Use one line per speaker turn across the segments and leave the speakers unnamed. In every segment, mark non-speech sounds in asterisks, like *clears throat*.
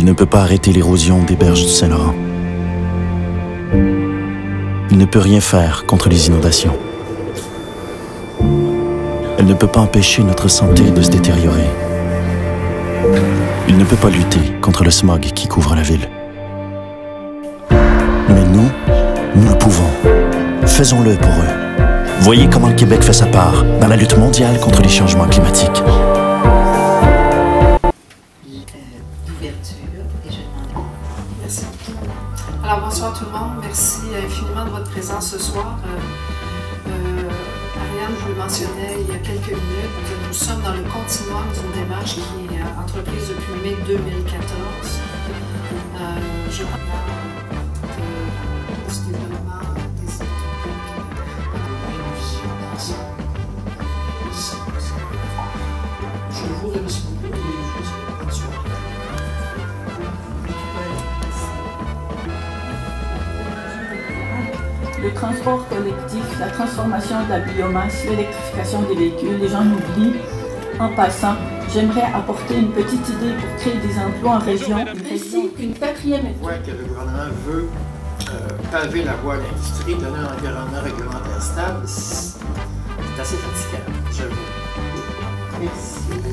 Il ne peut pas arrêter l'érosion des berges du Saint-Laurent. Il ne peut rien faire contre les inondations. Elle ne peut pas empêcher notre santé de se détériorer. Il ne peut pas lutter contre le smog qui couvre la ville. Mais nous, nous le pouvons. Faisons-le pour eux. Voyez comment le Québec fait sa part dans la lutte mondiale contre les changements climatiques.
Euh, euh, Ariane, je le mentionnais il y a quelques minutes, nous sommes dans le continuum d'une démarche qui est euh, entreprise depuis mai 2014. Euh, je
Le transport collectif, la transformation de la biomasse, l'électrification des véhicules, les gens l'oublient. En passant, j'aimerais apporter une petite idée pour créer des emplois en région. Ainsi qu'une quatrième
voit que le gouvernement veut euh, paver la voie à l'industrie, donner un environnement réglementaire stable. C'est c'est assez fatigant, j'avoue. Merci.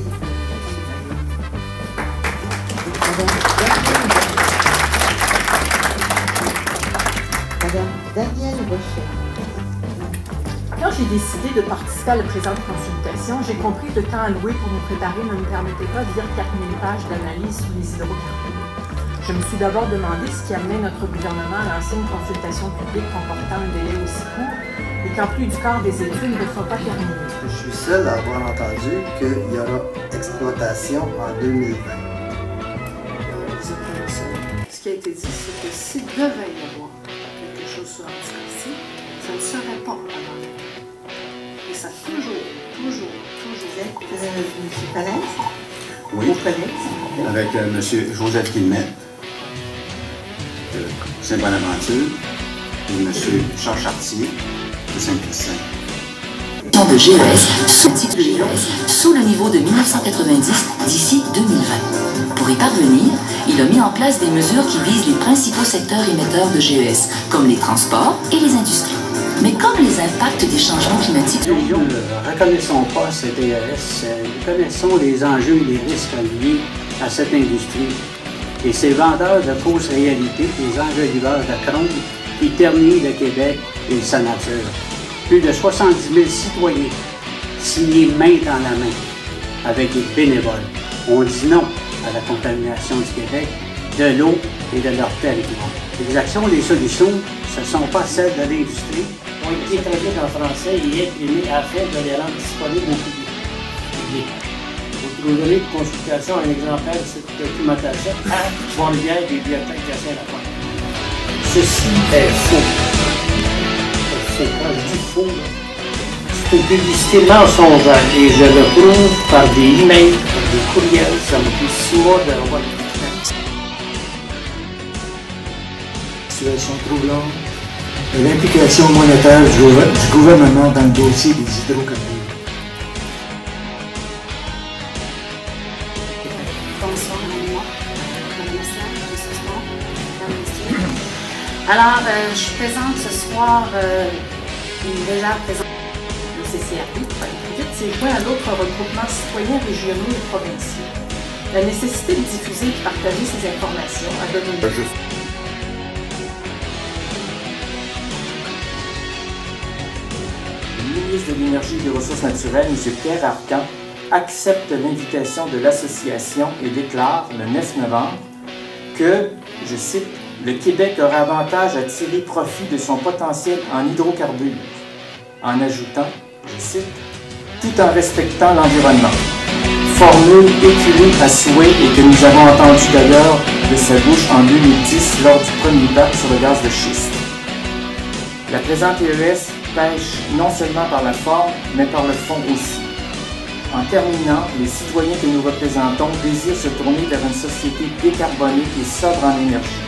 J'ai décidé de participer à la présente consultation, j'ai compris que le temps alloué pour nous préparer ne nous permettait pas de lire 4000 pages d'analyse sur les hydrocarbures. Je me suis d'abord demandé ce qui amenait notre gouvernement à lancer une consultation publique comportant un délai aussi court et qu'en plus du quart des études ne sont pas terminées.
Je suis seul à avoir entendu qu'il y aura exploitation en 2020.
Vous êtes pas le seul. Ce qui a été dit, c'est que s'il devait y avoir quelque chose sur Anticorsi, ça ne serait pas avant a toujours, toujours, toujours
Vous êtes euh, M. Falaise?
Oui, avec euh, M. Joseph Guillemette de Saint-Bonaventure et M. Charles Chartier de Saint-Christin.
de GES sous, sous le niveau de 1990 d'ici 2020. Pour y parvenir, il a mis en place des mesures qui visent les principaux secteurs émetteurs de GES, comme les transports et les industries. Mais comme les impacts des changements climatiques
Nous ne reconnaissons pas cette DES, euh, nous connaissons les enjeux et les risques liés à cette industrie. Et ces vendeurs de fausses réalités, les enjoliveurs de crône, qui terminent le Québec et sa nature. Plus de 70 000 citoyens signés main dans la main avec des bénévoles. On dit non à la contamination du Québec, de l'eau et de leur territoire. Les actions, les solutions, ce ne sont pas celles de l'industrie,
ont été traduites en français et imprimées afin de les rendre disponibles au public. Vous trouverez de consultation un exemplaire de cette documentation à Trois-Rivières Bibliothèque de Saint-Laurent. Ceci est faux. C'est. Quand je dis faux, c'est une publicité mensongère et je le prouve par des emails, par des courriels. Ça m'a pris six mois de revoir
situation troublante l'implication monétaire du, gouver- du gouvernement dans le dossier des hydrocarbures.
Bonsoir. Madame Estienne. Alors, euh, je présente ce soir euh, une légère présentation du CCRP. Vite, c'est joint à d'autres regroupements citoyens régionaux et provinciaux. La nécessité de diffuser et de partager ces informations a donné
ministre de l'Énergie et des Ressources naturelles, M. Pierre Arcan, accepte l'invitation de l'association et déclare le 9 novembre que, je cite, le Québec aura avantage à tirer profit de son potentiel en hydrocarbures, en ajoutant, je cite, tout en respectant l'environnement. Formule écrite à souhait et que nous avons entendu d'ailleurs de sa bouche en 2010 lors du premier bac sur le gaz de schiste. La présente EES pêche non seulement par la forme, mais par le fond aussi. En terminant, les citoyens que nous représentons désirent se tourner vers une société décarbonée et sobre en énergie.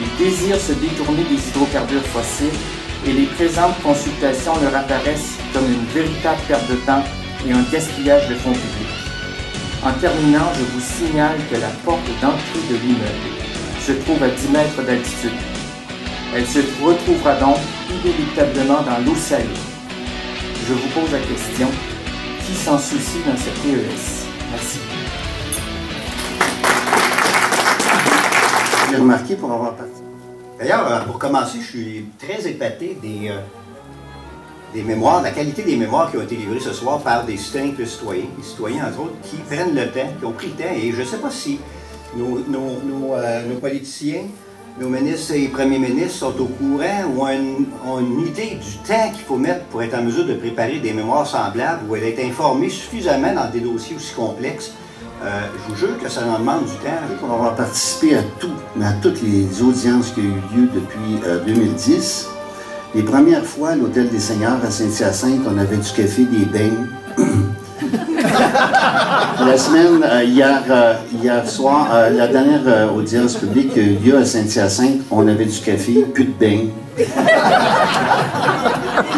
Ils désirent se détourner des hydrocarbures fossiles et les présentes consultations leur apparaissent comme une véritable perte de temps et un gaspillage de fonds publics. En terminant, je vous signale que la porte d'entrée de l'immeuble se trouve à 10 mètres d'altitude. Elle se retrouvera donc inéluctablement dans l'eau salée. Je vous pose la question, qui s'en soucie dans cette PES? Merci.
J'ai remarqué pour avoir parti. D'ailleurs, euh, pour commencer, je suis très épaté des, euh, des mémoires, la qualité des mémoires qui ont été livrées ce soir par des et citoyens, des citoyens entre autres, qui prennent le temps, qui ont pris le temps. Et je ne sais pas si nos, nos- nos, euh, nos politiciens, nos ministres et premiers ministres sont au courant ou ont une, idée du temps qu'il faut mettre pour être en mesure de préparer des mémoires semblables ou d'être informé suffisamment dans des dossiers aussi complexes. Euh, je vous jure que ça en demande du temps.
Pour avoir participé à tout, à toutes les audiences qui ont eu lieu depuis euh, 2010, les premières fois à l'Hôtel des Seigneurs à Saint-Hyacinthe, on avait du café, des beignes. *clears throat* la semaine, euh, hier, euh, hier soir, euh, la dernière euh, audience publique qui a eu lieu à Saint-Hyacinthe, on avait du café, plus de beignes.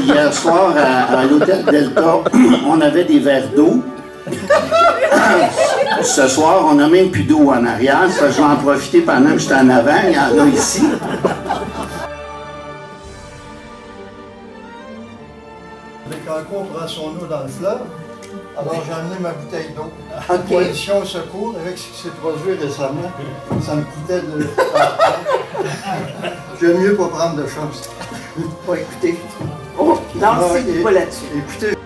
Hier soir, à, l'Hôtel Delta, *clears throat* on avait des verres d'eau. *coughs* Ce soir, on n'a même plus d'eau en arrière. Je vais en profiter pendant que j'étais en avant. Il y en a ici.
Les cancons prend son dans le fleuve. Alors j'ai amené ma bouteille d'eau.
Ok.
Coalition au secours, avec ce qui s'est produit récemment, ça me coûtait de. *laughs* J'aime mieux pas prendre de choses.
Bon, écoutez, on lance
Ah,
du
et-
pas là-dessus.
Écoutez,